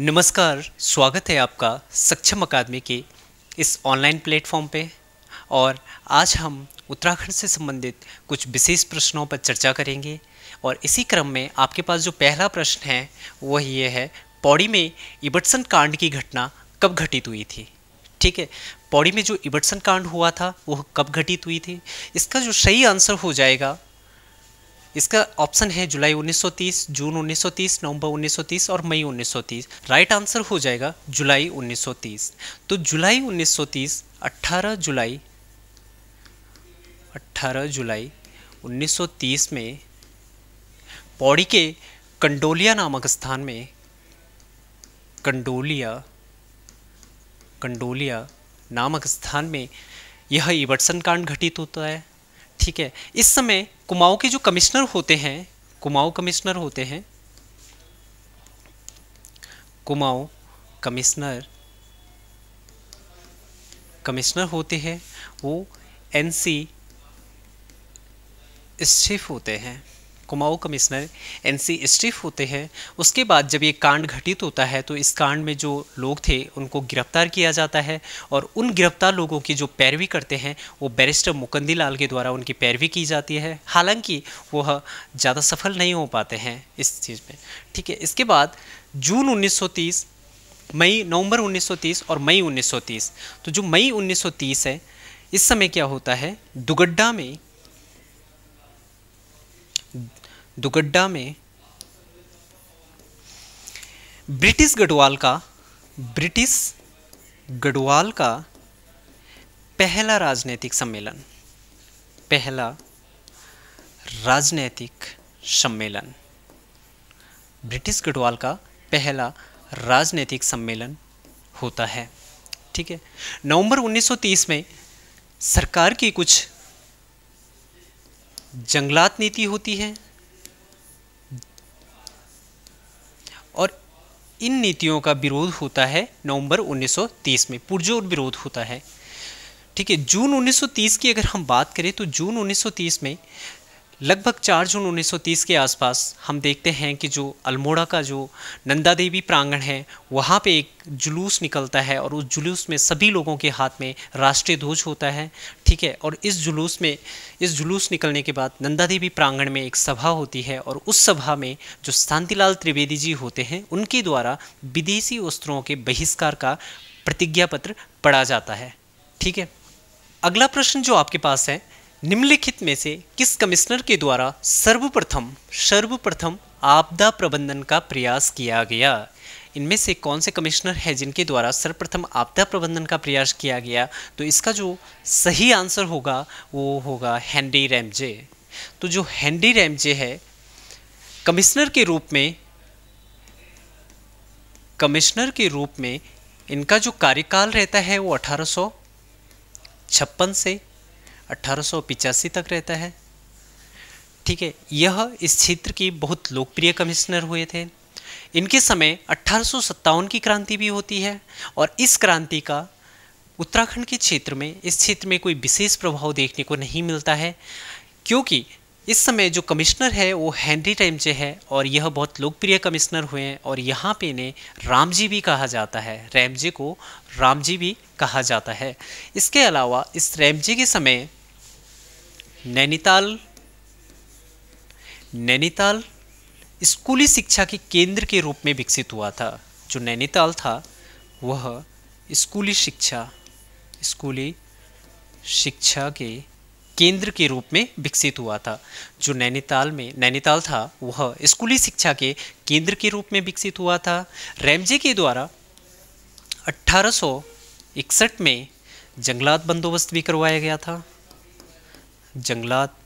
नमस्कार, स्वागत है आपका सक्षम अकादमी के इस ऑनलाइन प्लेटफॉर्म पे। और आज हम उत्तराखंड से संबंधित कुछ विशेष प्रश्नों पर चर्चा करेंगे। और इसी क्रम में आपके पास जो पहला प्रश्न है, वह ये है, पौड़ी में इबटसन कांड की घटना कब घटित हुई थी? ठीक है, पौड़ी में जो इबटसन कांड हुआ था, वह कब घटित हुई थी? इसका जो सही आंसर हो जाएगा इसका ऑप्शन है जुलाई 1930 जून 1930 नवंबर 1930 और मई 1930 राइट आंसर हो जाएगा जुलाई 1930 तो जुलाई 1930 18 जुलाई 18 जुलाई 1930 में पौड़ी के कंडोलिया नामक स्थान में कंडोलिया कंडोलिया नामक स्थान में यह इबटसन कांड घटित होता है। ठीक है, इस समय कुमाऊं के जो कमिश्नर होते हैं, कुमाऊं कमिश्नर होते हैं, कुमाऊं कमिश्नर कमिश्नर होते हैं, वो एनसी स्टीफ होते हैं। Kumaon commissioner N C Stiff होते हैं, उसके बाद जब ये कांड घटित होता है तो इस कांड में जो लोग थे, उनको गिरफ़्तार किया जाता है और उन गिरफ़्तार लोगों की जो पैरवी करते हैं, वो बैरिस्टर मुकंदी लाल के द्वारा उनकी पैरवी की जाती है। हालाँकि वह ज़्यादा सफल नहीं हो पाते हैं इस चीज़ में। ठीक है, इसके बाद जून 1930 मई, नवंबर 1930 और मई 1930 तो जो मई 1930 है, इस समय क्या होता है, दुगड्डा में दुगड्डा में ब्रिटिश गढ़वाल का, ब्रिटिश गढ़वाल का पहला राजनीतिक सम्मेलन, पहला राजनीतिक सम्मेलन, ब्रिटिश गढ़वाल का पहला राजनीतिक सम्मेलन होता है। ठीक है? नवंबर 1930 में सरकार की कुछ जंगलात नीति होती है। और इन नीतियों का विरोध होता है नवंबर 1930 में। पुरजोर विरोध होता है। ठीक है, जून 1930 की अगर हम बात करें तो जून 1930 में लगभग चार जून 1930 के आसपास हम देखते हैं कि जो अल्मोड़ा का जो नंदा देवी प्रांगण है, वहाँ पे एक जुलूस निकलता है और उस जुलूस में सभी लोगों के हाथ में राष्ट्रीय ध्वज होता है, ठीक है? और इस जुलूस में, इस जुलूस निकलने के बाद नंदा देवी प्रांगण में एक सभा होती है और उस सभा में जो शांतिलाल त्रिवेदी जी होते हैं, उनके द्वारा विदेशी वस्त्रों के बहिष्कार का प्रतिज्ञा पत्र पढ़ा जाता है, ठीक है? अगला प्रश्न जो आपके पास है निम्नलिखित में से किस कमिश्नर के द्वारा सर्वप्रथम सर्वप्रथम आपदा प्रबंधन का प्रयास किया गया? इनमें से कौन से कमिश्नर है जिनके द्वारा सर्वप्रथम आपदा प्रबंधन का प्रयास किया गया? तो इसका जो सही आंसर होगा, वो होगा हेनरी रैमजे तो जो हेनरी रैमजे है कमिश्नर के रूप में कमिश्नर के रूप में इनका जो कार्यकाल रहता है वो अठारह से अठारह तक रहता है। ठीक है, यह इस क्षेत्र की बहुत लोकप्रिय कमिश्नर हुए थे। इनके समय अठारह की क्रांति भी होती है और इस क्रांति का उत्तराखंड के क्षेत्र में, इस क्षेत्र में कोई विशेष प्रभाव देखने को नहीं मिलता है, क्योंकि इस समय जो कमिश्नर है, वो हेनरी टाइमचे है और यह बहुत लोकप्रिय कमिश्नर हुए हैं और यहाँ पे इन्हें रामजी भी कहा जाता है। रैमजे को रामजी भी कहा जाता है। इसके अलावा इस रैमजी के समय नैनीताल नैनीताल स्कूली शिक्षा के केंद्र के रूप में विकसित हुआ था। जो नैनीताल था, वह स्कूली शिक्षा स्कूली शिक्षा के केंद्र के रूप में विकसित हुआ था। जो नैनीताल में, नैनीताल था, वह स्कूली शिक्षा के केंद्र के रूप में विकसित हुआ था। रैमजे के द्वारा 1861 में जंगलात बंदोबस्त भी करवाया गया था। जंगलात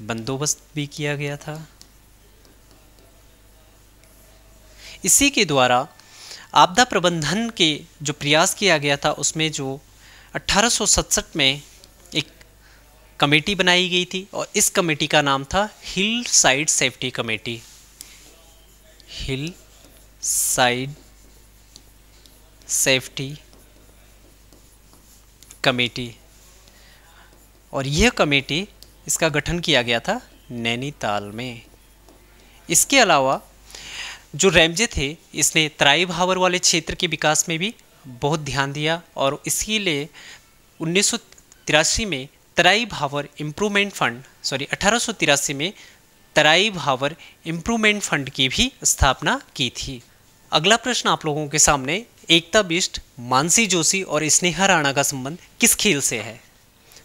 बंदोबस्त भी किया गया था। इसी के द्वारा आपदा प्रबंधन के जो प्रयास किया गया था, उसमें जो अठारह में कमेटी बनाई गई थी और इस कमेटी का नाम था hill side safety committee. Hill side safety committee. और यह कमेटी इसका गठन किया गया था नैनीताल में। इसके अलावा जो रैमजे थे, इसने तराई भावर वाले क्षेत्र के विकास में भी बहुत ध्यान दिया और इसीलिए उन्नीस सौ तिरासी में तराई भावर इम्प्रूवमेंट फंड सॉरी अठारह में तराई भावर इम्प्रूवमेंट फंड की भी स्थापना की थी। अगला प्रश्न आप लोगों के सामने, एकता बिष्ट, मानसी जोशी और स्नेहा राणा का संबंध किस खेल से है?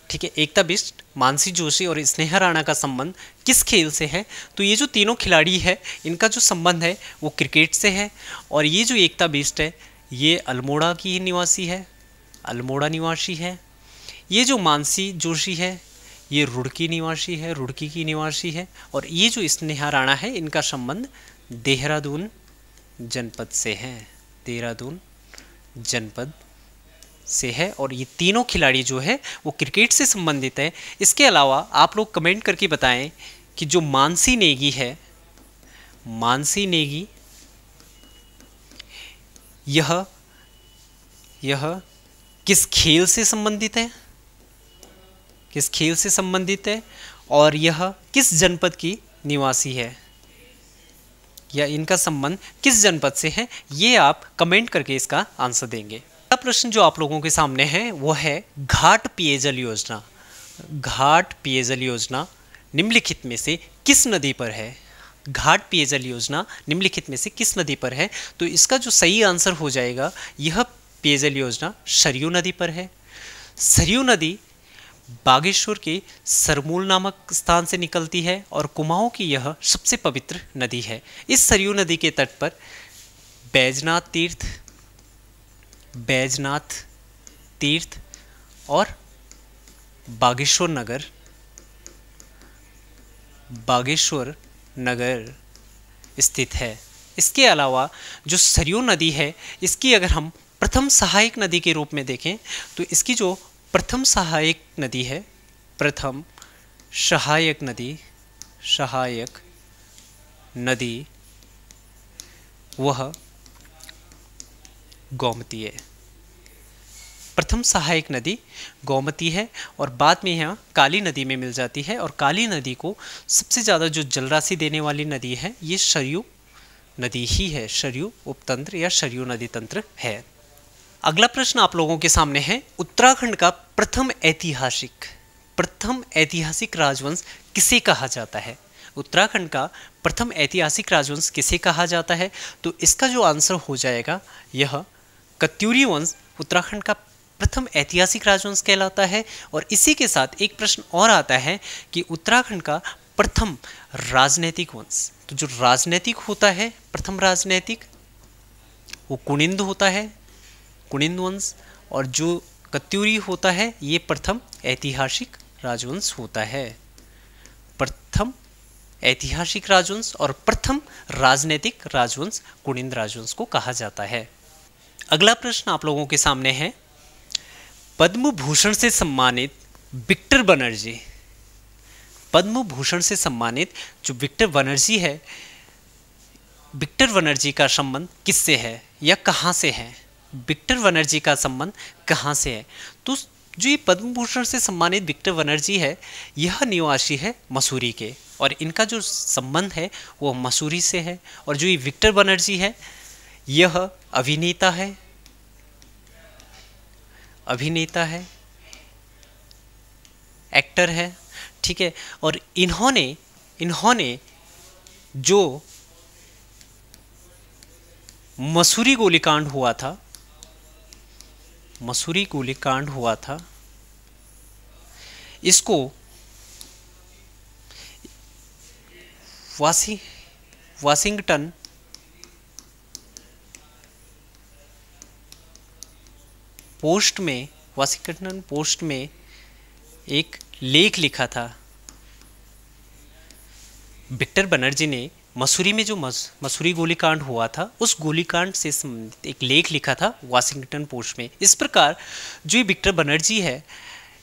ठीक है, एकता बिष्ट, मानसी जोशी और स्नेहा राणा का संबंध किस खेल से है? तो ये जो तीनों खिलाड़ी है, इनका जो संबंध है, वो क्रिकेट से है और ये जो एकता बिष्ट है, ये अल्मोड़ा की निवासी है, अल्मोड़ा निवासी है ये जो मानसी जोशी है, ये रुड़की निवासी है, रुड़की की निवासी है और ये जो स्नेहा राणा है, इनका संबंध देहरादून जनपद से है। देहरादून जनपद से है और ये तीनों खिलाड़ी जो है, वो क्रिकेट से संबंधित है। इसके अलावा आप लोग कमेंट करके बताएँ कि जो मानसी नेगी है, मानसी नेगी, यह यह किस खेल से संबंधित है? किस खेल से संबंधित है और यह किस जनपद की निवासी है? या इनका संबंध किस जनपद से है? ये आप कमेंट करके इसका आंसर देंगे। अगला प्रश्न जो आप लोगों के सामने है, वो है घाट पेयजल योजना। घाट पेयजल योजना निम्नलिखित में से किस नदी पर है? घाट पेयजल योजना निम्नलिखित में से किस नदी पर है? तो इसका जो सही आंसर हो जाएगा, यह पेयजल योजना सरयू नदी पर है। सरयू नदी बागेश्वर के सरमूल नामक स्थान से निकलती है और कुमाऊं की यह सबसे पवित्र नदी है। इस सरयू नदी के तट पर बैजनाथ तीर्थ बैजनाथ तीर्थ और बागेश्वर नगर बागेश्वर नगर स्थित है। इसके अलावा जो सरयू नदी है, इसकी अगर हम प्रथम सहायक नदी के रूप में देखें तो इसकी जो प्रथम सहायक नदी है। प्रथम सहायक नदी सहायक नदी, वह गोमती है। प्रथम सहायक नदी गोमती है और बाद में यहाँ काली नदी में मिल जाती है और काली नदी को सबसे ज़्यादा जो जलराशि देने वाली नदी है, ये सरयू नदी ही है। सरयू उपतंत्र या सरयू नदी तंत्र है। अगला प्रश्न आप लोगों के सामने है। उत्तराखंड का प्रथम ऐतिहासिक प्रथम ऐतिहासिक राजवंश किसे कहा जाता है? उत्तराखंड का प्रथम ऐतिहासिक राजवंश किसे कहा जाता है? तो इसका जो आंसर हो जाएगा, यह कत्यूरी वंश उत्तराखंड का प्रथम ऐतिहासिक राजवंश कहलाता है। और इसी के साथ एक प्रश्न और आता है कि उत्तराखंड का प्रथम राजनैतिक वंश तो जो राजनैतिक होता है, प्रथम राजनैतिक, वो कुनिंद होता है कुनिंद वंश और जो कत्यूरी होता है, ये प्रथम ऐतिहासिक राजवंश होता है। प्रथम ऐतिहासिक राजवंश और प्रथम राजनीतिक राजवंश कुनिंद राजवंश को कहा जाता है। अगला प्रश्न आप लोगों के सामने है। पद्म भूषण से सम्मानित विक्टर बनर्जी। पद्म भूषण से सम्मानित जो विक्टर बनर्जी है, विक्टर बनर्जी का संबंध किससे है या कहाँ से है? विक्टर बनर्जी का संबंध कहाँ से है? तो जो ये पद्म भूषण से सम्मानित विक्टर बनर्जी है, यह निवासी है मसूरी के। और इनका जो संबंध है, वो मसूरी से है। और जो ये विक्टर बनर्जी है, यह अभिनेता है। अभिनेता है। एक्टर है। ठीक है? और इन्होंने इन्होंने जो मसूरी गोलीकांड हुआ था मसूरी गोलीकांड हुआ था। इसको वासी, वाशिंगटन पोस्ट में, वाशिंगटन पोस्ट में एक लेख लिखा था। विक्टर बनर्जी ने मसूरी में जो मसूरी गोलीकांड हुआ था, उस गोलीकांड से संबंधित एक लेख लिखा था वाशिंगटन पोस्ट में। इस प्रकार जो विक्टर बनर्जी है,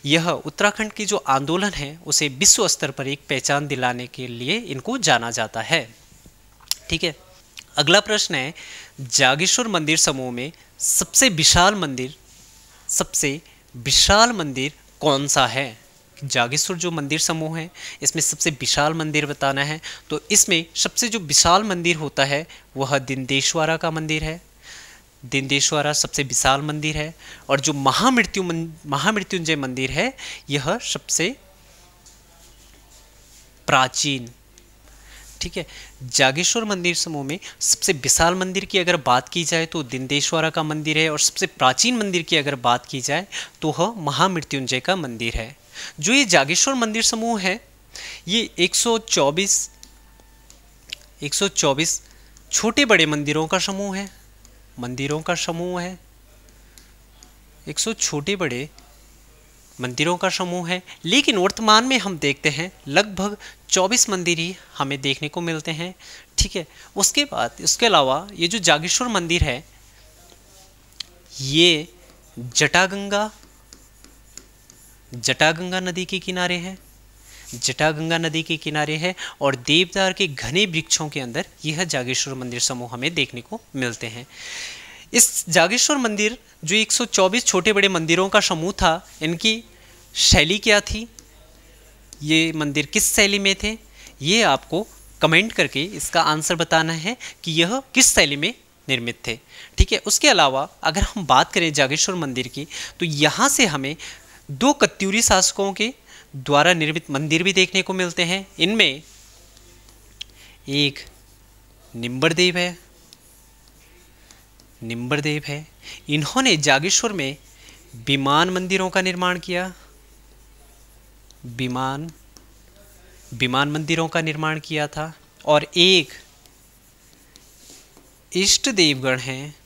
यह उत्तराखंड की जो आंदोलन है, उसे विश्व स्तर पर एक पहचान दिलाने के लिए इनको जाना जाता है। ठीक है? अगला प्रश्न है, जागेश्वर मंदिर समूह में सबसे विशाल मंदिर, सबसे विशाल मंदिर कौन सा है? जागेश्वर जो मंदिर समूह है, इसमें सबसे विशाल मंदिर बताना है। तो इसमें सबसे जो विशाल मंदिर होता है, वह दिंदेश्वरा का मंदिर है। दिंदेश्वरा सबसे विशाल मंदिर है और जो महामृत्यु महामृत्युंजय मंदिर है, यह सबसे प्राचीन। ठीक है, जागेश्वर मंदिर समूह में सबसे विशाल मंदिर की अगर बात की जाए तो दिंदेश्वरा का मंदिर है और सबसे प्राचीन मंदिर की अगर बात की जाए तो वह महामृत्युंजय का मंदिर है। जो ये जागेश्वर मंदिर समूह है, ये 124 124 छोटे बड़े मंदिरों का समूह है, मंदिरों का समूह है 100 छोटे बड़े मंदिरों का समूह है। लेकिन वर्तमान में हम देखते हैं, लगभग 24 मंदिर ही हमें देखने को मिलते हैं, ठीक है? उसके बाद इसके अलावा ये जो जागेश्वर मंदिर है, ये जटागंगा जटागंगा नदी के किनारे है। जटागंगा नदी के किनारे है और देवदार के घने वृक्षों के अंदर यह जागेश्वर मंदिर समूह हमें देखने को मिलते हैं। इस जागेश्वर मंदिर, जो 124 छोटे बड़े मंदिरों का समूह था, इनकी शैली क्या थी? ये मंदिर किस शैली में थे? ये आपको कमेंट करके इसका आंसर बताना है कि यह किस शैली में निर्मित थे। ठीक है, उसके अलावा अगर हम बात करें जागेश्वर मंदिर की तो यहाँ से हमें दो कत्यूरी शासकों के द्वारा निर्मित मंदिर भी देखने को मिलते हैं। इनमें एक निम्बरदेव है निम्बरदेव है। इन्होंने जागेश्वर में विमान मंदिरों का निर्माण किया। विमान विमान मंदिरों का निर्माण किया था और एक इष्ट देवगण हैं।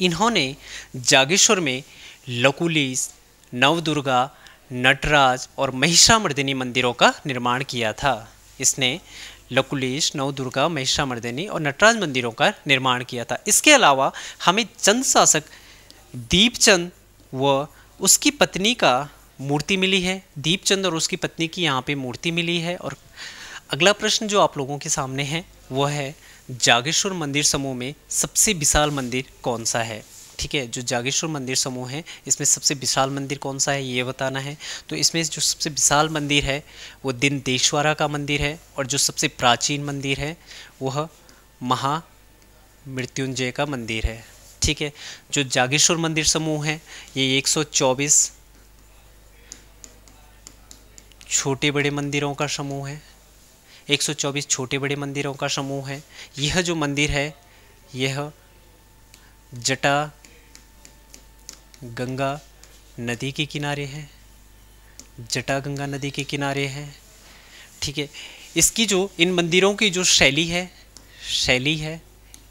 इन्होंने जागेश्वर में लकुलीस, नवदुर्गा, नटराज और महिषामर्दिनी मंदिरों का निर्माण किया था। इसने लकुलेश नवदुर्गा, महिषामर्दिनी और नटराज मंदिरों का निर्माण किया था। इसके अलावा हमें चंद शासक दीपचंद व उसकी पत्नी का मूर्ति मिली है। दीपचंद और उसकी पत्नी की यहाँ पे मूर्ति मिली है और अगला प्रश्न जो आप लोगों के सामने है, वह है, जागेश्वर मंदिर समूह में सबसे विशाल मंदिर कौन सा है? ठीक है, जो जागेश्वर मंदिर समूह है, इसमें सबसे विशाल मंदिर कौन सा है, ये बताना है। तो इसमें जो सबसे विशाल मंदिर है, वो दिन देशवारा का मंदिर है और जो सबसे प्राचीन मंदिर है, वह महा मृत्युंजय का मंदिर है। ठीक है, जो जागेश्वर मंदिर समूह है, ये 124 छोटे बड़े मंदिरों का समूह है 124 छोटे बड़े मंदिरों का समूह है। यह जो मंदिर है, यह जटा गंगा नदी के किनारे है जटा गंगा नदी के किनारे है, ठीक है? इसकी जो, इन मंदिरों की जो शैली है शैली है,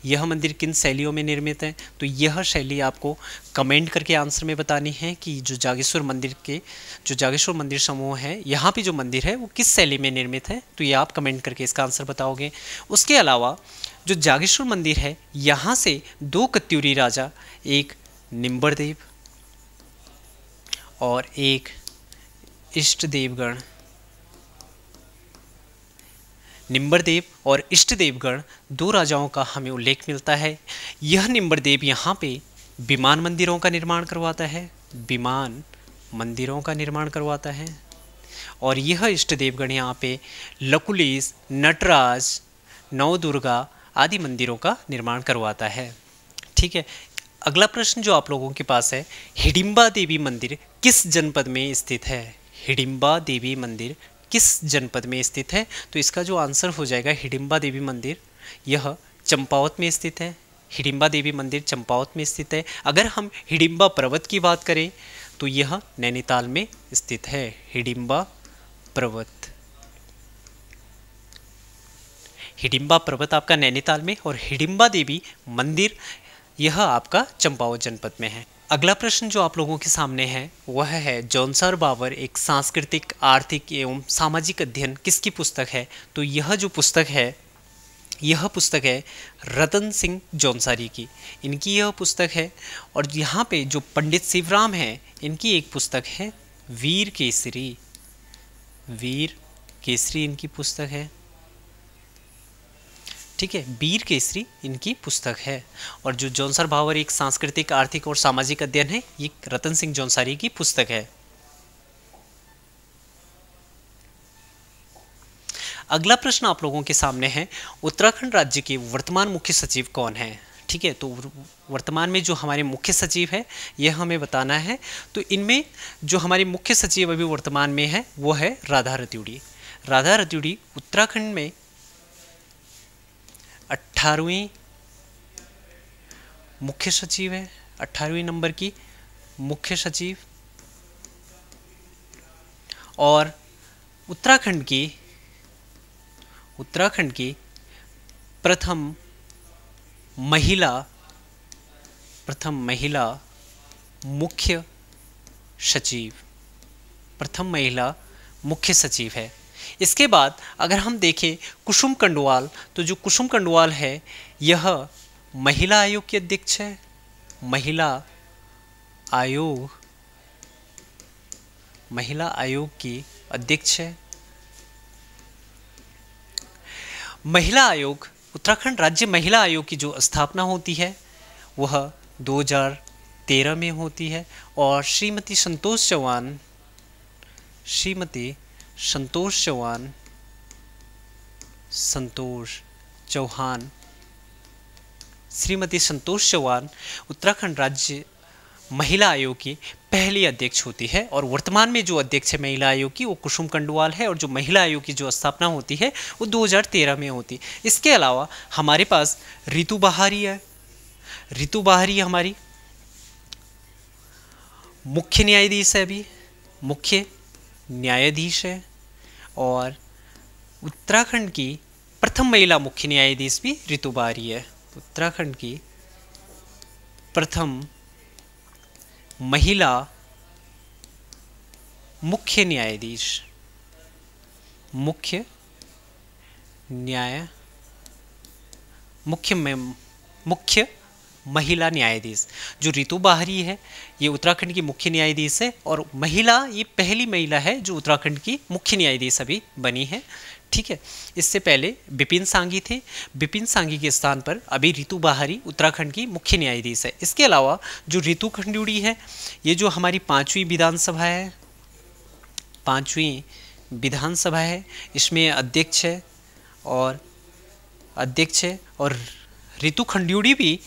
यह मंदिर किन शैलियों में निर्मित है? तो यह शैली आपको कमेंट करके आंसर में बतानी है कि जो जागेश्वर मंदिर के, जो जागेश्वर मंदिर समूह है, यहाँ पे जो मंदिर है, वो किस शैली में निर्मित है? तो ये आप कमेंट करके इसका आंसर बताओगे। उसके अलावा, जो जागेश्वर मंदिर है, यहाँ से दो कत्यूरी राजा, एक निम्बरदेव और एक इष्ट देवगण। निम्बरदेव और इष्ट देवगण, दो राजाओं का हमें उल्लेख मिलता है। यह निम्बरदेव यहाँ पे विमान मंदिरों का निर्माण करवाता है। विमान मंदिरों का निर्माण करवाता है। और यह इष्ट देवगण यहाँ पे लकुलिस, नटराज, नवदुर्गा आदि मंदिरों का निर्माण करवाता है। ठीक है अगला प्रश्न जो आप लोगों के पास है, हिडिम्बा देवी मंदिर किस जनपद में स्थित है? हिडिम्बा देवी मंदिर किस जनपद में स्थित है? तो इसका जो आंसर हो जाएगा हिडिम्बा देवी मंदिर, यह चंपावत में स्थित है। हिडिम्बा देवी मंदिर चंपावत में स्थित है। अगर हम हिडिम्बा पर्वत की बात करें तो यह नैनीताल में स्थित है। हिडिम्बा पर्वत। हिडिम्बा पर्वत आपका नैनीताल में और हिडिम्बा देवी मंदिर यह आपका चंपावत जनपद में है। अगला प्रश्न जो आप लोगों के सामने है, वह है, जौनसर बाबर एक सांस्कृतिक, आर्थिक एवं सामाजिक अध्ययन किसकी पुस्तक है? तो यह जो पुस्तक है, यह पुस्तक है रतन सिंह जौनसारी की। इनकी यह पुस्तक है और यहाँ पे जो पंडित शिवराम है, इनकी एक पुस्तक है वीर केसरी। वीर केसरी इनकी पुस्तक है। ठीक है, बीर केसरी इनकी पुस्तक है। और जो जौनसर भावर एक सांस्कृतिक, आर्थिक और सामाजिक अध्ययन है, ये रतन सिंह जौनसारी की पुस्तक है। अगला प्रश्न आप लोगों के सामने है, उत्तराखंड राज्य के वर्तमान मुख्य सचिव कौन है? ठीक है तो वर्तमान में जो हमारे मुख्य सचिव है, यह हमें बताना है। तो इनमें जो हमारे मुख्य सचिव अभी वर्तमान में है, वो है राधा रतुड़ी। राधा रतुड़ी उत्तराखंड में अट्ठारहवीं मुख्य सचिव है अट्ठारहवीं नंबर की मुख्य सचिव। और उत्तराखंड की उत्तराखंड की प्रथम महिला प्रथम महिला मुख्य सचिव, प्रथम महिला मुख्य सचिव है। इसके बाद अगर हम देखें कुसुम कंडवाल तो जो कुसुम कंडवाल है, यह महिला आयोग की अध्यक्ष है। महिला आयोग महिला आयोग की अध्यक्ष है। महिला आयोग, उत्तराखंड राज्य महिला आयोग की जो स्थापना होती है, वह 2013 में होती है। और श्रीमती संतोष चौहान, श्रीमती संतोष चौहान संतोष चौहान, श्रीमती संतोष चौहान, उत्तराखंड राज्य महिला आयोग की पहली अध्यक्ष होती है और वर्तमान में जो अध्यक्ष है महिला आयोग की, वो कुसुम कंडवाल है और जो महिला आयोग की जो स्थापना होती है, वो 2013 में होती। है इसके अलावा हमारे पास ऋतु बहारी है। ऋतु बहारी हमारी मुख्य न्यायाधीश है अभी, मुख्य न्यायाधीश है और उत्तराखंड की प्रथम महिला मुख्य न्यायाधीश भी ऋतु बहारी है। उत्तराखंड की प्रथम महिला मुख्य न्यायाधीश, मुख्य न्याय, मुख्य मुख्य महिला न्यायाधीश। जो ऋतु बाहरी है, ये उत्तराखंड की मुख्य न्यायाधीश है और महिला, ये पहली महिला है जो उत्तराखंड की मुख्य न्यायाधीश अभी बनी है। ठीक है, इससे पहले बिपिन सांगी थे। बिपिन सांगी के स्थान पर अभी ऋतु बाहरी उत्तराखंड की मुख्य न्यायाधीश है। इसके अलावा जो ऋतु खंडूड़ी है, ये जो हमारी पाँचवीं विधानसभा है, पाँचवीं विधानसभा है, इसमें अध्यक्ष है और अध्यक्ष है और ऋतु खंड्यूड़ी भी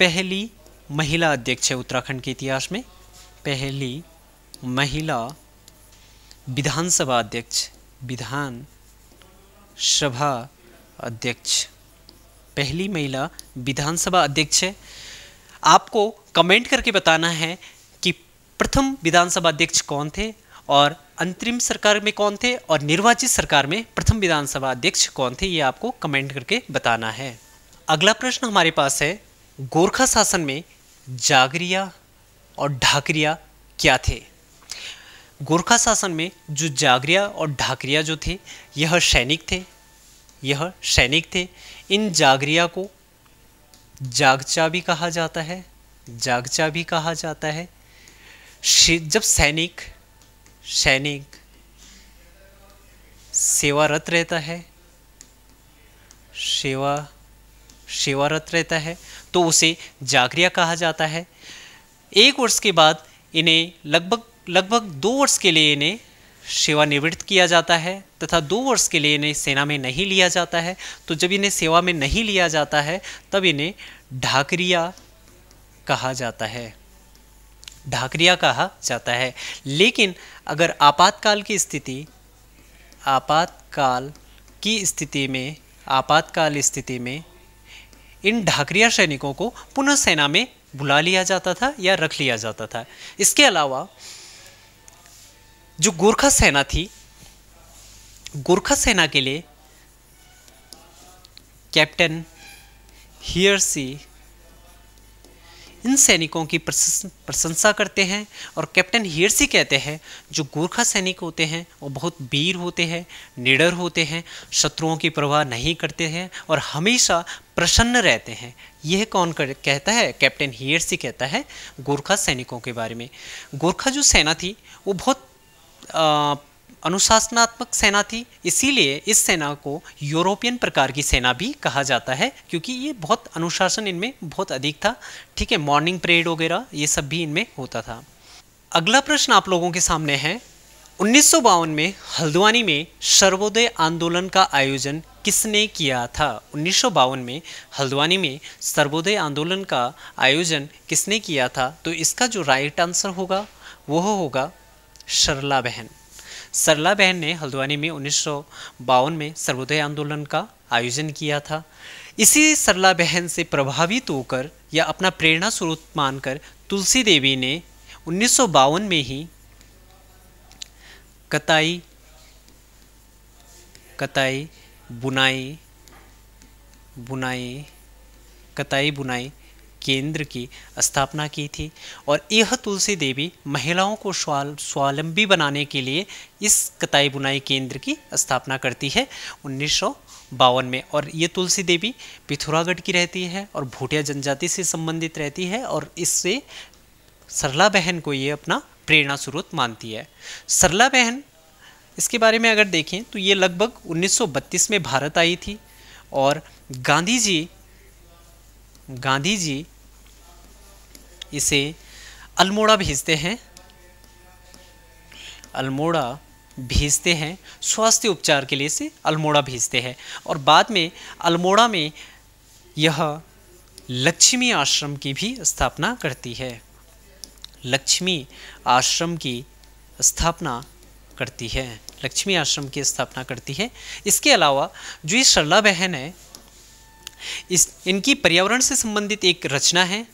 पहली महिला अध्यक्ष है उत्तराखंड के इतिहास में। पहली महिला विधानसभा अध्यक्ष, विधान सभा अध्यक्ष। पहली महिला विधानसभा अध्यक्ष है। आपको कमेंट करके बताना है कि प्रथम विधानसभा अध्यक्ष कौन थे और अंतरिम सरकार में कौन थे और निर्वाचित सरकार में प्रथम विधानसभा अध्यक्ष कौन थे, ये आपको कमेंट करके बताना है। अगला प्रश्न हमारे पास है। गोरखा शासन में जागरिया और ढाकरिया क्या थे? गोरखा शासन में जो जागरिया और ढाकरिया जो थे, यह सैनिक थे। यह सैनिक थे। इन जागरिया को जागचा भी कहा जाता है। जागचा भी कहा जाता है। जब सैनिक सैनिक सेवारत रहता है, सेवा, सेवारत रहता है तो उसे जागरिया कहा जाता है। एक वर्ष के बाद इन्हें लगभग लगभग दो वर्ष के लिए इन्हें सेवानिवृत्त किया जाता है तथा दो वर्ष के लिए इन्हें सेना में नहीं लिया जाता है। तो जब इन्हें सेवा में नहीं लिया जाता है, तब इन्हें ढाकरिया कहा जाता है। ढाकरिया कहा जाता है। लेकिन अगर आपातकाल की स्थिति, आपातकाल की स्थिति में, आपातकाल स्थिति में इन ढाकरिया सैनिकों को पुनः सेना में बुला लिया जाता था या रख लिया जाता था। इसके अलावा जो गोरखा सेना थी, गोरखा सेना के लिए कैप्टन हियरसी इन सैनिकों की प्रशंसा करते हैं और कैप्टन हियरसी कहते हैं जो गोरखा सैनिक होते हैं वो बहुत वीर होते हैं निडर होते हैं शत्रुओं की परवाह नहीं करते हैं और हमेशा प्रसन्न रहते हैं। यह कौन कर, कहता है? कैप्टन हियरसी कहता है गोरखा सैनिकों के बारे में। गोरखा जो सेना थी वो बहुत अनुशासनात्मक सेना थी। इसीलिए इस सेना को यूरोपियन प्रकार की सेना भी कहा जाता है, क्योंकि ये बहुत अनुशासन इनमें बहुत अधिक था। ठीक है, मॉर्निंग परेड वगैरह, ये सब भी इनमें होता था। अगला प्रश्न आप लोगों के सामने है। उन्नीस सौ बावन में हल्द्वानी में सर्वोदय आंदोलन का आयोजन किसने किया था? उन्नीस सौ बावन में हल्द्वानी में सर्वोदय आंदोलन का आयोजन किसने किया था? तो इसका जो राइट आंसर होगा वह होगा सरला बहन। सरला बहन ने हल्द्वानी में उन्नीस सौ बावन में सर्वोदय आंदोलन का आयोजन किया था। इसी सरला बहन से प्रभावित होकर या अपना प्रेरणा स्रोत मानकर तुलसी देवी ने उन्नीस सौ बावन में ही कताई कताई, बुनाई बुनाई, कताई, बुनाई केंद्र की स्थापना की थी और यह तुलसी देवी महिलाओं को स्वावलंबी बनाने के लिए इस कताई बुनाई केंद्र की स्थापना करती है उन्नीस बावन में। और ये तुलसी देवी पिथौरागढ़ की रहती है और भूटिया जनजाति से संबंधित रहती है और इससे सरला बहन को ये अपना प्रेरणा स्रोत मानती है। सरला बहन, इसके बारे में अगर देखें तो ये लगभग 1932 में भारत आई थी और गांधी जी गांधी जी इसे अल्मोड़ा भेजते हैं। अल्मोड़ा भेजते हैं, स्वास्थ्य उपचार के लिए से अल्मोड़ा भेजते हैं। और बाद में अल्मोड़ा में यह लक्ष्मी आश्रम की भी स्थापना करती है। लक्ष्मी आश्रम की स्थापना करती है, लक्ष्मी आश्रम की स्थापना करती है। इसके अलावा जो ये सरला बहन है, इस इनकी पर्यावरण से संबंधित एक रचना है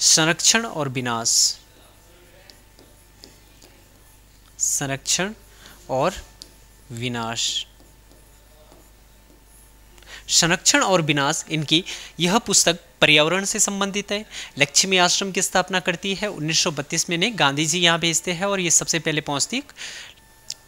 संरक्षण और विनाश। संरक्षण और विनाश। संरक्षण और विनाश इनकी यह पुस्तक पर्यावरण से संबंधित है। लक्ष्मी आश्रम की स्थापना करती है 1932 में ने गांधी जी यहाँ भेजते हैं और ये सबसे पहले पहुँचती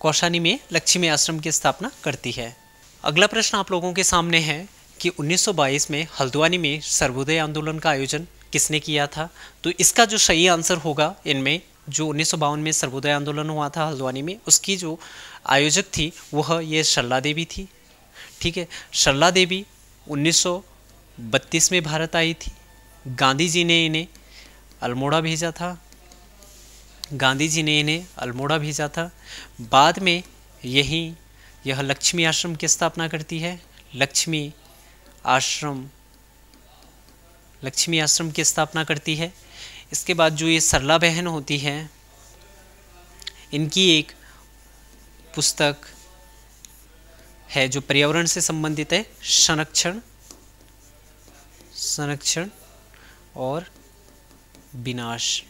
कौशानी में लक्ष्मी आश्रम की स्थापना करती है। अगला प्रश्न आप लोगों के सामने है कि 1922 में हल्द्वानी में सर्वोदय आंदोलन का आयोजन किसने किया था? तो इसका जो सही आंसर होगा इनमें, जो उन्नीस सौ बावन में सर्वोदय आंदोलन हुआ था हल्द्वानी में, उसकी जो आयोजक थी, वह ये शल्ला देवी थी। ठीक है? शल्ला देवी 1932 में भारत आई थी। गांधी जी ने इन्हें अल्मोड़ा भेजा था। गांधी जी ने इन्हें अल्मोड़ा भेजा था। बाद में यही, यह लक्ष्मी आश्रम की स्थापना करती है। लक्ष्मी आश्रम लक्ष्मी आश्रम की स्थापना करती है। इसके बाद जो ये सरला बहन होती है, इनकी एक पुस्तक है जो पर्यावरण से संबंधित है, संरक्षण संरक्षण और विनाश।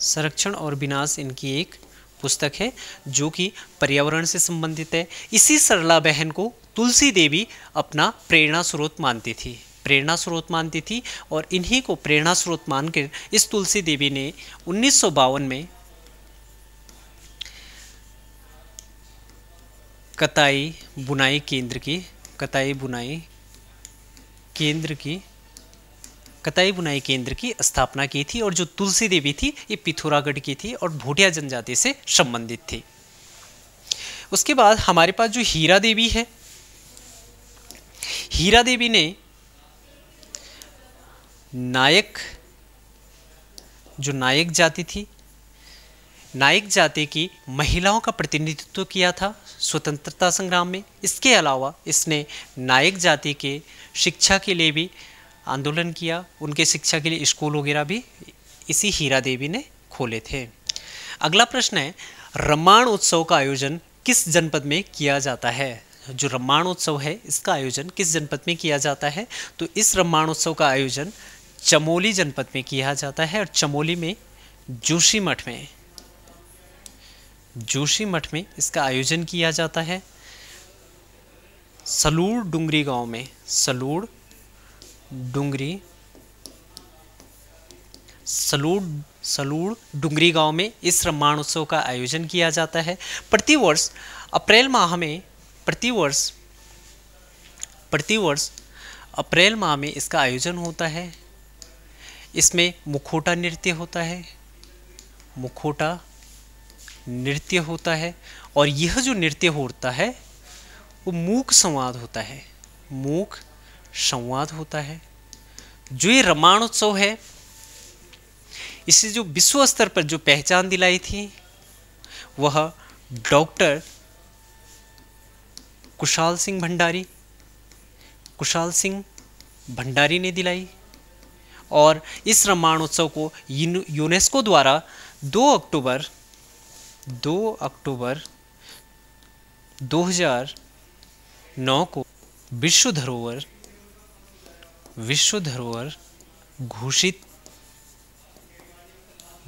संरक्षण और विनाश इनकी एक पुस्तक है जो कि पर्यावरण से संबंधित है। इसी सरला बहन को तुलसी देवी अपना प्रेरणा स्रोत मानती थी। प्रेरणा स्रोत मानती थी और इन्हीं को प्रेरणा स्रोत मानकर इस तुलसी देवी ने उन्नीस सौ बावन में कताई बुनाई केंद्र की, कताई बुनाई केंद्र की, कताई बुनाई केंद्र की स्थापना की थी और जो तुलसी देवी थी, ये पिथौरागढ़ की थी और भूटिया जनजाति से संबंधित थी। उसके बाद हमारे पास जो हीरा देवी है, हीरा देवी ने नायक, जो नायक जाति थी, नायक जाति की महिलाओं का प्रतिनिधित्व किया था स्वतंत्रता संग्राम में। इसके अलावा इसने नायक जाति के शिक्षा के लिए भी आंदोलन किया, उनके शिक्षा के लिए स्कूल वगैरह भी इसी हीरा देवी ने खोले थे। अगला प्रश्न है, रमाण उत्सव का आयोजन किस जनपद में किया जाता है? जो रमाण उत्सव है, इसका आयोजन किस जनपद में किया जाता है? तो इस रमाण उत्सव का आयोजन चमोली जनपद में किया जाता है और चमोली में जोशी मठ में, जोशी मठ में इसका आयोजन किया जाता है। सलूड़ डुंगरी गाँव में सलूड़ डुंगरी सलूड़ सलूड़ डुंगरी गाँव में इस रम्माण उत्सव का आयोजन किया जाता है। प्रतिवर्ष अप्रैल माह में प्रतिवर्ष प्रतिवर्ष अप्रैल माह में इसका आयोजन होता है। इसमें मुखोटा नृत्य होता है। मुखोटा नृत्य होता है और यह जो नृत्य होता है, वो मूक संवाद होता है। मूक संवाद होता है। जो ये रमाणोत्सव है, इसे जो विश्व स्तर पर जो पहचान दिलाई थी, वह डॉक्टर कुशाल सिंह भंडारी, कुशाल सिंह भंडारी ने दिलाई। और इस रामायण उत्सव को यूनेस्को द्वारा 2 अक्टूबर 2 अक्टूबर 2009 को विश्व धरोहर विश्व धरोहर घोषित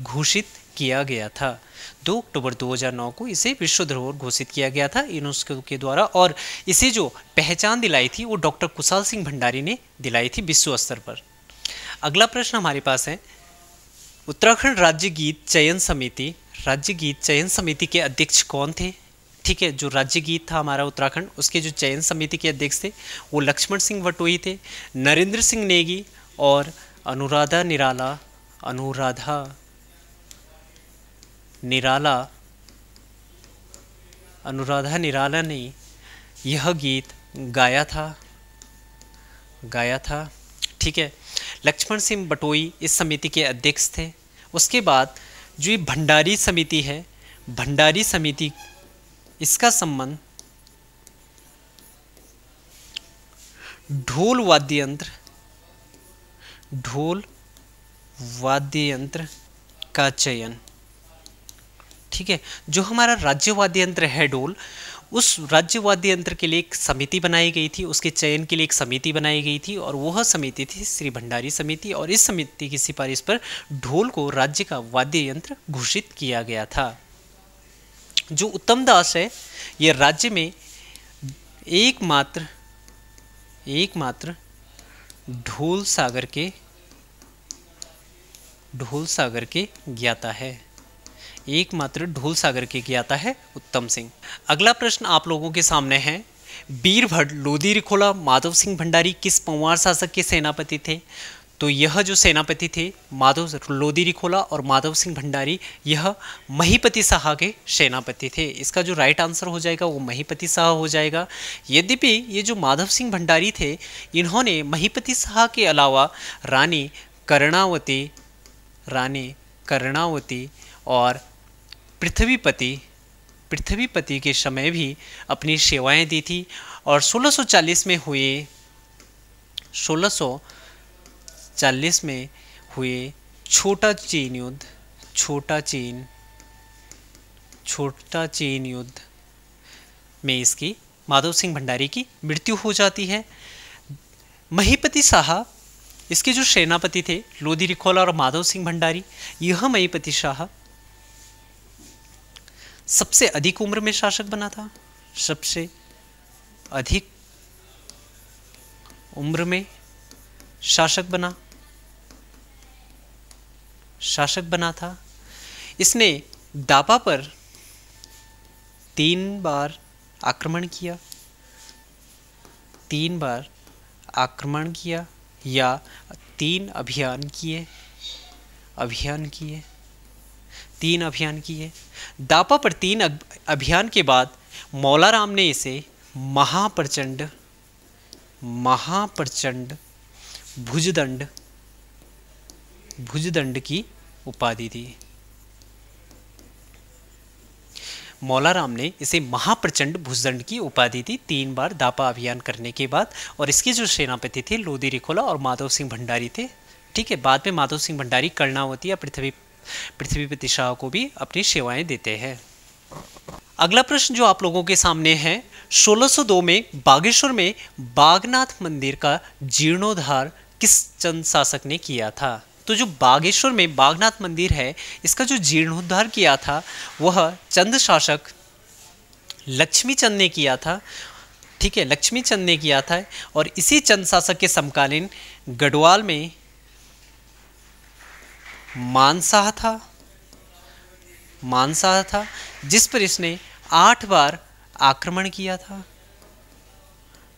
घोषित किया गया था। 2 अक्टूबर 2009 को इसे विश्व धरोहर घोषित किया गया था यूनेस्को के द्वारा और इसे जो पहचान दिलाई थी वो डॉक्टर कुशाल सिंह भंडारी ने दिलाई थी विश्व स्तर पर। अगला प्रश्न हमारे पास है। उत्तराखंड राज्य गीत चयन समिति, राज्य गीत चयन समिति के अध्यक्ष कौन थे? ठीक है, जो राज्य गीत था हमारा उत्तराखंड, उसके जो चयन समिति के अध्यक्ष थे, वो लक्ष्मण सिंह वटोई थे, नरेंद्र सिंह नेगी और अनुराधा निराला अनुराधा निराला अनुराधा निराला ने यह गीत गाया था गाया था। ठीक है लक्ष्मण सिंह बटोई इस समिति के अध्यक्ष थे। उसके बाद जो ये भंडारी समिति है, भंडारी समिति, इसका संबंध ढोल वाद्य यंत्र ढोल वाद्य यंत्र का चयन। ठीक है? जो हमारा राज्य वाद्य यंत्र है ढोल उस राज्य वाद्य यंत्र के लिए एक समिति बनाई गई थी, उसके चयन के लिए एक समिति बनाई गई थी और वह समिति थी श्री भंडारी समिति और इस समिति की सिफारिश पर ढोल को राज्य का वाद्य यंत्र घोषित किया गया था। जो उत्तम दास है यह राज्य में एकमात्र एकमात्र ढोल सागर के, ढोल सागर के ज्ञाता है। एकमात्र ढोल सागर के ज्ञाता है उत्तम सिंह। अगला प्रश्न आप लोगों के सामने है। बीरभट लोधी रिखोला, माधव सिंह भंडारी किस पंवार शासक के सेनापति थे? तो यह जो सेनापति थे, माधव लोधी रिखोला और माधव सिंह भंडारी, यह महीपति शाह के सेनापति थे। इसका जो राइट आंसर हो जाएगा, वो महीपति शाह हो जाएगा। यद्यपि ये जो माधव सिंह भंडारी थे, इन्होंने महीपति शाह के अलावा रानी कर्णावती रानी कर्णावती और पृथ्वीपति पृथ्वीपति के समय भी अपनी सेवाएँ दी थी और 1640 में हुए 1640 में हुए छोटा चीन युद्ध, छोटा चीन छोटा चीन युद्ध में इसकी माधव सिंह भंडारी की मृत्यु हो जाती है। महीपति शाह, इसके जो सेनापति थे, लोधी रिखोला और माधव सिंह भंडारी, यह महीपति शाह सबसे अधिक उम्र में शासक बना था? सबसे अधिक उम्र में शासक बना? शासक बना था। इसने दापा पर तीन बार आक्रमण किया। तीन बार आक्रमण किया या तीन अभियान किए। अभियान किए। तीन अभियान किए। दापा पर तीन अभियान के बाद मौलाराम ने इसे महाप्रचंड महाप्रचंड भुजदंड भुजदंड की उपाधि दी। मौलाराम ने इसे महाप्रचंड भुजदंड की उपाधि दी तीन बार दापा अभियान करने के बाद और इसके जो सेनापति थे, लोधी रिखोला और माधव सिंह भंडारी थे। ठीक है, बाद में माधव सिंह भंडारी, कर्णावती या पृथ्वी पृथ्वीपति शाह को भी अपनी सेवाएँ देते हैं। अगला प्रश्न जो आप लोगों के सामने है 1602 में बागेश्वर में बागनाथ मंदिर का जीर्णोद्धार किस चंद शासक ने किया था? तो जो बागेश्वर में बागनाथ मंदिर है, इसका जो जीर्णोद्धार किया था, वह चंद शासक लक्ष्मी चंद ने किया था। ठीक है लक्ष्मी चंद ने किया था और इसी चंद शासक के समकालीन गढ़वाल में मानसाह था। मानसाह था, जिस पर इसने आठ बार आक्रमण किया था।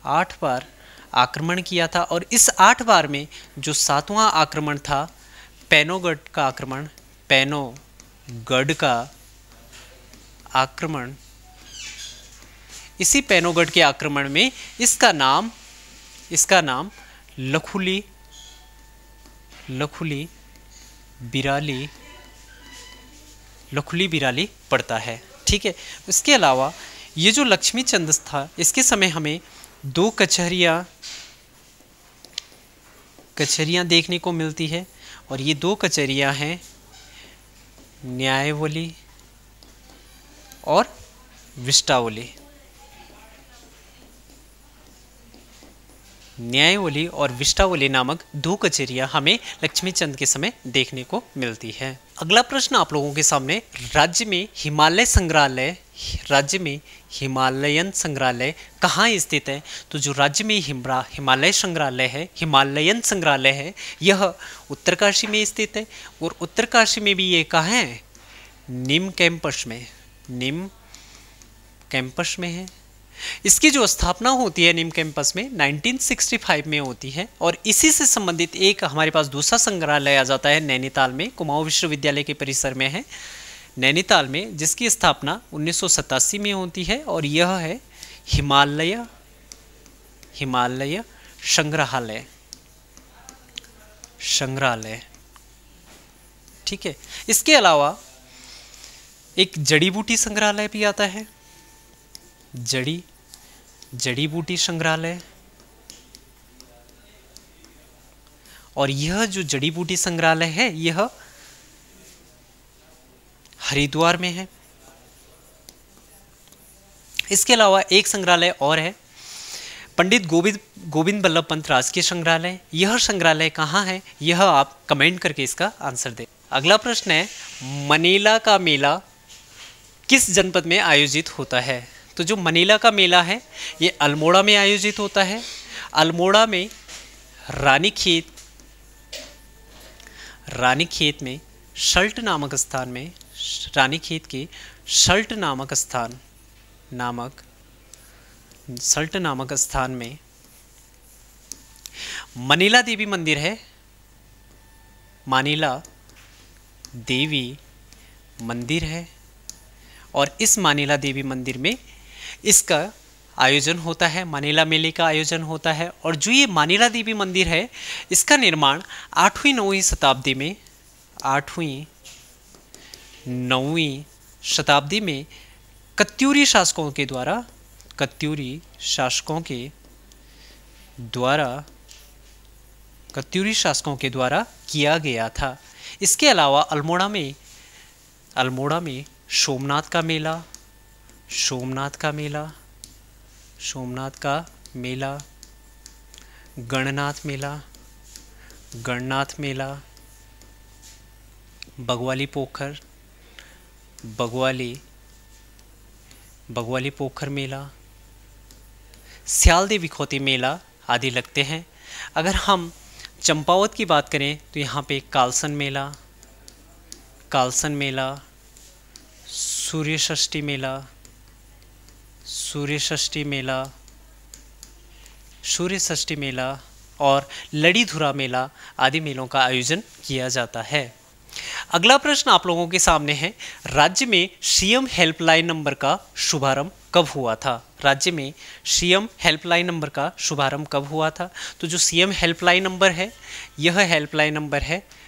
आठ बार आक्रमण किया था और इस आठ बार में जो सातवां आक्रमण था, पैनोगढ़ का आक्रमण, पैनोगढ़ का आक्रमण, इसी पैनोगढ़ के आक्रमण में इसका नाम इसका नाम लखुली लखुली बिराली, लखुली बिराली पड़ता है। ठीक है? इसके अलावा ये जो लक्ष्मी चंद था, इसके समय हमें दो कचहरियाँ कचहरियाँ देखने को मिलती है और ये दो कचहरियाँ हैं न्यायवली और विष्टावली। न्यायवली और विष्टावली नामक दो कचेरियाँ हमें लक्ष्मी चंद के समय देखने को मिलती है। अगला प्रश्न आप लोगों के सामने, राज्य में हिमालय संग्रहालय, राज्य में हिमालयन संग्रहालय कहाँ स्थित है? तो जो राज्य में हिमरा, हिमालय संग्रहालय है, हिमालयन संग्रहालय है, यह उत्तरकाशी में स्थित है और उत्तरकाशी में भी ये कहाँ है? निम कैंपस में। निम कैंपस में है। इसकी जो स्थापना होती है निम कैंपस में 1965 में होती है और इसी से संबंधित एक हमारे पास दूसरा संग्रहालय आ जाता है नैनीताल में, कुमाऊं विश्वविद्यालय के परिसर में है। नैनीताल में, जिसकी स्थापना उन्नीस सौ सतासी में होती है और यह है हिमालय हिमालय संग्रहालय। संग्रहालय। ठीक है। इसके अलावा एक जड़ी बूटी संग्रहालय भी आता है। जड़ी जड़ी बूटी संग्रहालय। और यह जो जड़ी बूटी संग्रहालय है, यह हरिद्वार में है। इसके अलावा एक संग्रहालय और है, पंडित गोविंद गोविंद बल्लभ पंत राजकीय संग्रहालय। यह संग्रहालय कहाँ है, यह आप कमेंट करके इसका आंसर दें। अगला प्रश्न है, मनीला का मेला किस जनपद में आयोजित होता है? तो जो मनीला का मेला है, ये अल्मोड़ा में आयोजित होता है। अल्मोड़ा में रानी खेत रानी खेत में शल्ट नामक स्थान में, रानी खेत के शल्ट नामक स्थान, नामक सल्ट नामक स्थान में मनीला देवी मंदिर है। मानीला देवी मंदिर है और इस मानीला देवी मंदिर में इसका आयोजन होता है, मानीला मेले का आयोजन होता है और जो ये मानीला देवी मंदिर है, इसका निर्माण आठवीं नौवीं शताब्दी में, आठवीं नौवीं शताब्दी में कत्यूरी शासकों के द्वारा, कत्यूरी शासकों के द्वारा, कत्यूरी शासकों के द्वारा किया गया था। इसके अलावा अल्मोड़ा में अल्मोड़ा में सोमनाथ का मेला सोमनाथ का मेला, सोमनाथ का मेला, गणनाथ मेला गणनाथ मेला, बगवाली पोखर, बगवाली बगवाली पोखर मेला सियालदेवी खोती मेला आदि लगते हैं। अगर हम चंपावत की बात करें तो यहाँ पे कालसन मेला कालसन मेला सूर्य षष्ठी मेला सूर्य षष्ठी मेला सूर्य षष्ठी मेला और लड़ी धुरा मेला आदि मेलों का आयोजन किया जाता है। अगला प्रश्न आप लोगों के सामने है, राज्य में सीएम हेल्पलाइन नंबर का शुभारंभ कब हुआ था? राज्य में सीएम हेल्पलाइन नंबर का शुभारंभ कब हुआ था? तो जो सीएम हेल्पलाइन नंबर है, यह हेल्पलाइन नंबर है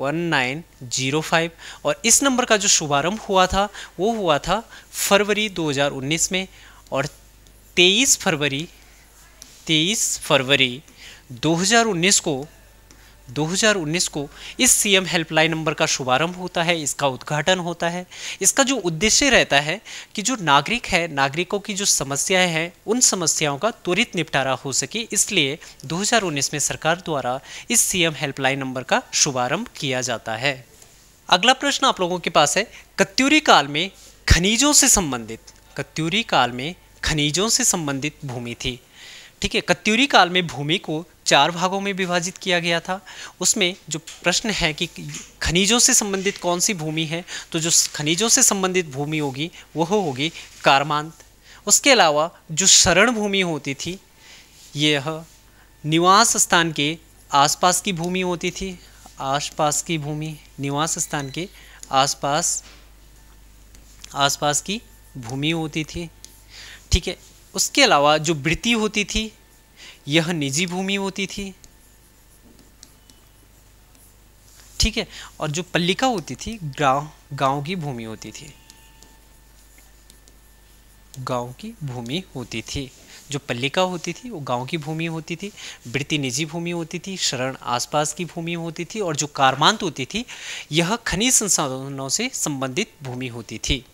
वन नाइन ज़ीरो फाइव और इस नंबर का जो शुभारंभ हुआ था, वो हुआ था फरवरी 2019 में और 23 फरवरी 23 फरवरी 2019 को 2019 को इस सीएम हेल्पलाइन नंबर का शुभारंभ होता है, इसका उद्घाटन होता है। इसका जो उद्देश्य रहता है कि जो नागरिक है, नागरिकों की जो समस्याएँ हैं, उन समस्याओं का त्वरित निपटारा हो सके, इसलिए 2019 में सरकार द्वारा इस सीएम हेल्पलाइन नंबर का शुभारंभ किया जाता है। अगला प्रश्न आप लोगों के पास है, कत्यूरी काल में खनिजों से संबंधित। कत्यूरी काल में खनिजों से संबंधित भूमि थी। ठीक है, कत्यूरी काल में भूमि को चार भागों में विभाजित किया गया था। उसमें जो प्रश्न है कि खनिजों से संबंधित कौन सी भूमि है तो जो खनिजों से संबंधित भूमि होगी, वह होगी कारमांत। उसके अलावा जो शरण भूमि होती थी, यह निवास स्थान के आसपास की भूमि होती थी। आसपास की भूमि, निवास स्थान के आसपास आसपास की भूमि होती थी। ठीक है, उसके अलावा जो वृत्ति होती थी यह निजी भूमि होती थी। ठीक है? और जो पल्लिका होती थी, गाँव गाँव की भूमि होती थी। गाँव की भूमि होती थी। जो पल्लिका होती थी, वो गाँव की भूमि होती थी। वृत्ति निजी भूमि होती थी, शरण आसपास की भूमि होती थी, और जो कारमांत होती थी, यह खनिज संसाधनों से संबंधित भूमि होती थी।